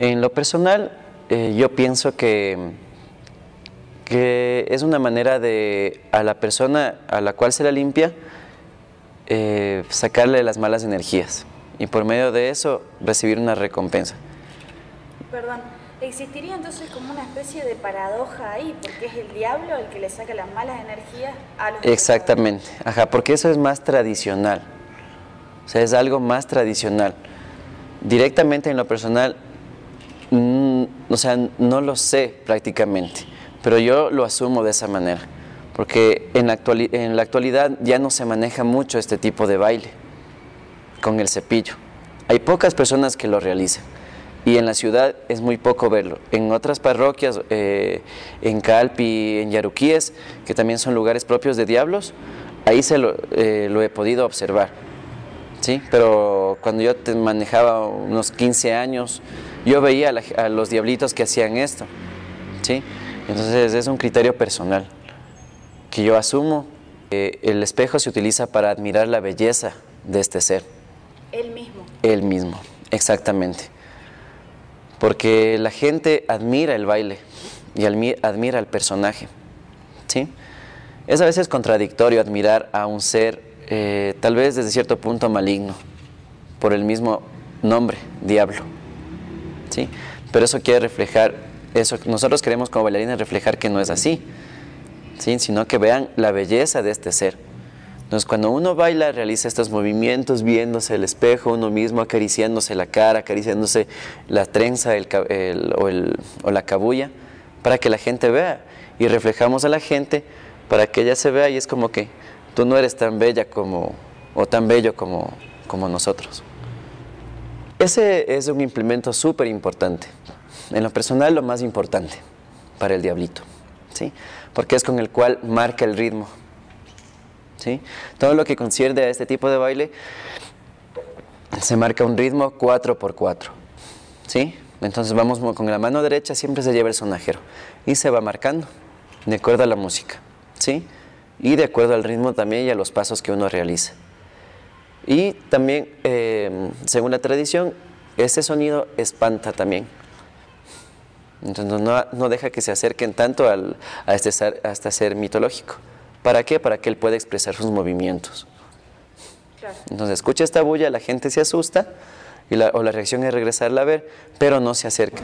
En lo personal, eh, yo pienso que, que es una manera de a la persona a la cual se la limpia eh, sacarle las malas energías. Y por medio de eso recibir una recompensa. Perdón, existiría entonces como una especie de paradoja ahí, porque es el diablo el que le saca las malas energías a los... Exactamente, ajá, porque eso es más tradicional, o sea, es algo más tradicional. Directamente en lo personal, mm, o sea, no lo sé prácticamente, pero yo lo asumo de esa manera porque en la, en la actualidad ya no se maneja mucho este tipo de baile con el cepillo. Hay pocas personas que lo realizan y en la ciudad es muy poco verlo. En otras parroquias, eh, en Calpi, en Yaruquíes, que también son lugares propios de diablos, ahí se lo, eh, he podido observar. ¿sí? Pero cuando yo te manejaba unos 15 años, yo veía a, a los diablitos que hacían esto. ¿sí? Entonces es un criterio personal que yo asumo, el espejo se utiliza para admirar la belleza de este ser. Él mismo. Él mismo, exactamente. Porque la gente admira el baile y admira al personaje. ¿sí? Es a veces contradictorio admirar a un ser, eh, tal vez desde cierto punto maligno, por el mismo nombre, diablo. ¿Sí? Pero eso quiere reflejar, eso nosotros queremos como bailarines reflejar que no es así sino que vean la belleza de este ser. Entonces, cuando uno baila, realiza estos movimientos, viéndose el espejo, uno mismo acariciándose la cara, acariciándose la trenza o, la cabulla, para que la gente vea. Y reflejamos a la gente para que ella se vea y es como que tú no eres tan bella como, o tan bello como nosotros. Ese es un implemento súper importante. En lo personal, lo más importante para el diablito. ¿sí? porque es con el cual marca el ritmo. ¿sí? Todo lo que concierne a este tipo de baile se marca un ritmo 4x4. ¿sí? Entonces vamos con la mano derecha, siempre se lleva el sonajero y se va marcando de acuerdo a la música. ¿sí? Y de acuerdo al ritmo también y a los pasos que uno realiza. Y también, eh, según la tradición, ese sonido espanta también. Entonces no, deja que se acerquen tanto al, a, este ser, este ser mitológico. ¿Para qué? Para que él pueda expresar sus movimientos. Entonces escucha esta bulla, la gente se asusta y la, o la reacción es regresarla a ver, pero no se acerca.